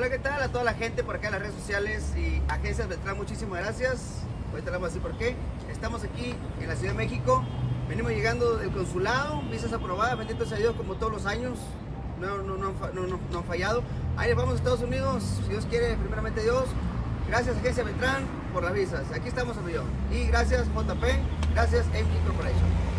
Hola, ¿qué tal? A toda la gente por acá en las redes sociales y agencias Beltrán, muchísimas gracias. Ahorita le vamos a por qué. Estamos aquí en la Ciudad de México. Venimos llegando del consulado, visas aprobadas, bendito sea Dios, como todos los años. No, no, no, no, no- han fallado. Ahí vamos a Estados Unidos, si Dios quiere, primeramente Dios. Gracias, Agencia Beltrán, por las visas. Aquí estamos, amigo. Y gracias, JP. Gracias, MG Corporation.